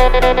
Thank you.